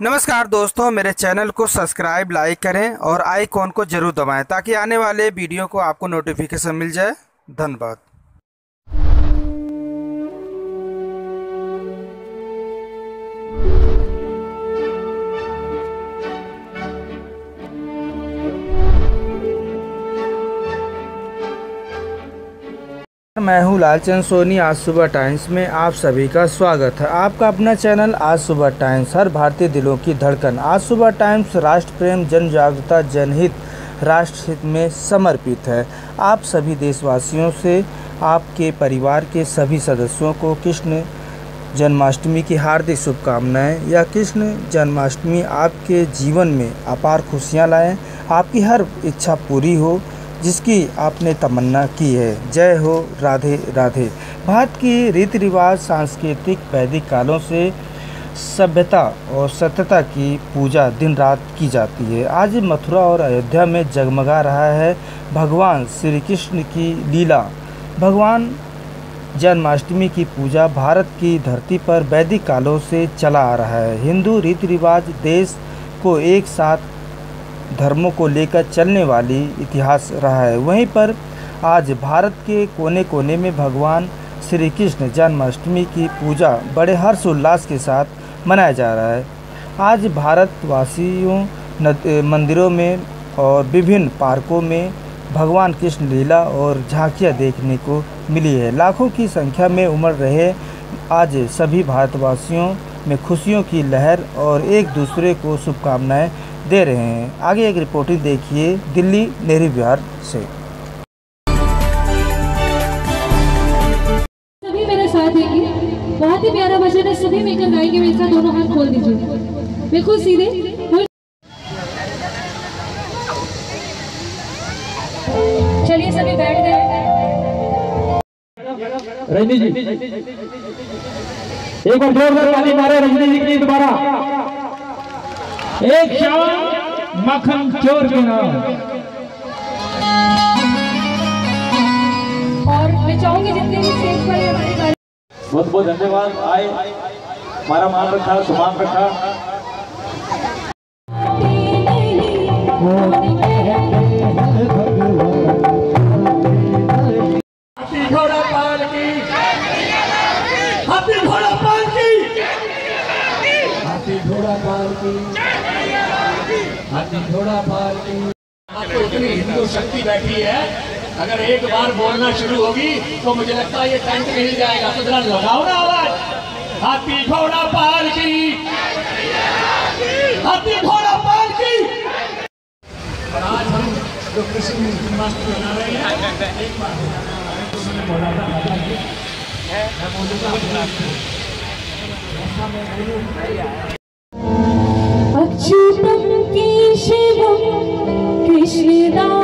नमस्कार दोस्तों, मेरे चैनल को सब्सक्राइब, लाइक करें और आइकॉन को ज़रूर दबाएँ ताकि आने वाले वीडियो को आपको नोटिफिकेशन मिल जाए। धन्यवाद। मैं हूँ लालचंद सोनी, आज सुबह टाइम्स में आप सभी का स्वागत है। आपका अपना चैनल आज सुबह टाइम्स, हर भारतीय दिलों की धड़कन। आज सुबह टाइम्स, राष्ट्र प्रेम, जन जागरूकता जनहित राष्ट्र हित में समर्पित है। आप सभी देशवासियों से, आपके परिवार के सभी सदस्यों को कृष्ण जन्माष्टमी की हार्दिक शुभकामनाएँ। या कृष्ण जन्माष्टमी आपके जीवन में अपार खुशियाँ लाएँ। आपकी हर इच्छा पूरी हो। जिसकी आपने तमन्ना की है। जय हो, राधे राधे। भारत की रीति रिवाज सांस्कृतिक, वैदिक कालों से सभ्यता और सत्यता की पूजा दिन रात की जाती है। आज मथुरा और अयोध्या में जगमगा रहा है भगवान श्री कृष्ण की लीला। भगवान जन्माष्टमी की पूजा भारत की धरती पर वैदिक कालों से चला आ रहा है। हिंदू रीति रिवाज देश को एक साथ धर्मों को लेकर चलने वाली इतिहास रहा है। वहीं पर आज भारत के कोने कोने में भगवान श्री कृष्ण जन्माष्टमी की पूजा बड़े हर्षोल्लास के साथ मनाया जा रहा है। आज भारतवासियों मंदिरों में और विभिन्न पार्कों में भगवान कृष्ण लीला और झांकियाँ देखने को मिली है। लाखों की संख्या में उमड़ रहे आज सभी भारतवासियों में खुशियों की लहर और एक दूसरे को शुभकामनाएँ दे रहे हैं। आगे एक रिपोर्टिंग देखिए दिल्ली नेहरू बिहार से। सभी मेरे साथ हैं बहुत ही प्यारा भजन है सभी मिलकर गाएँगे मेरे साथ दोनों हाथ खोल दीजिए। बिल्कुल सीधे चलिए सभी बैठ गए। रजनी जी। एक बार जोरदार ताली मारे रजनी जी के लिए दोबारा। एक शाम मक्खन चोर के नाम। और मैं चाहूँगी जितने भी स्टेज पर हमारे बहुत बहुत धन्यवाद। आए। हमारा मान रखा सुमान रखा। पाल आपको इतनी हिंदू शक्ति बैठी है अगर एक बार बोलना शुरू होगी तो मुझे लगता है ये टेंट मिल जाएगा तो जरा लगाओ ना आवाज़ हाथी घोड़ा पाल की हाथी घोड़ा पाल की आज हम जो कृषि मास्टर बना रहे हैं एक बार उन्होंने बोला था मैं बोलूँगा अच्युतं केशवं 祈祷.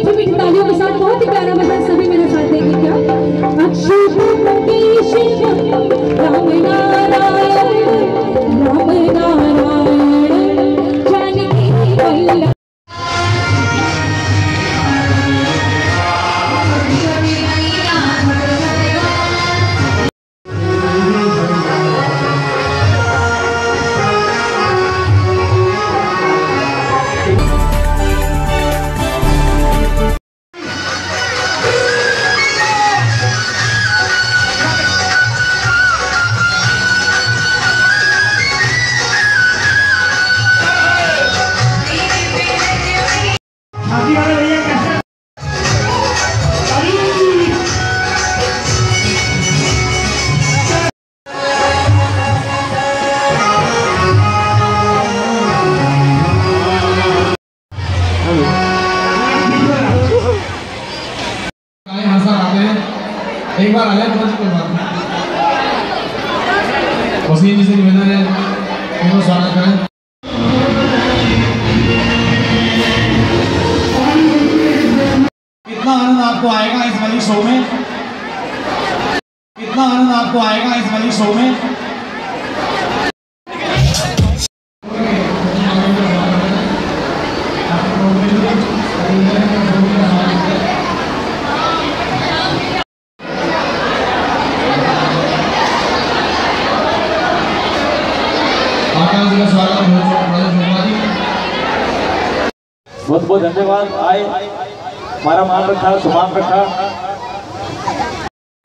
मीठी मीठी तालियों के साथ बहुत ही प्यारा मतलब सभी मेरे साथ देंगे क्या? अच्युतं केशवं रामनारायणं एक बार आया तो कोई बात नहीं वसीम जी से निवेदन है उनको स्वागत करें। कितना आनंद आपको आएगा इस वाली शो में? कितना आनंद आपको आएगा इस वाली शो में? बहुत बहुत धन्यवाद। आए। हमारा मान रखा सम्मान रखा।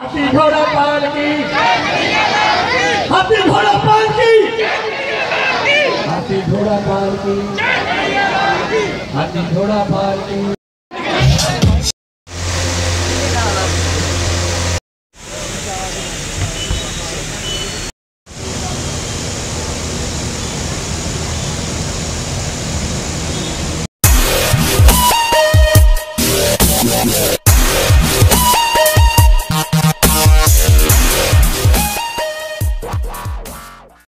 हाथी घोड़ा पाल की। हाथी घोड़ा पाल की। हाथी घोड़ा पाल की। हाथी घोड़ा पाल की।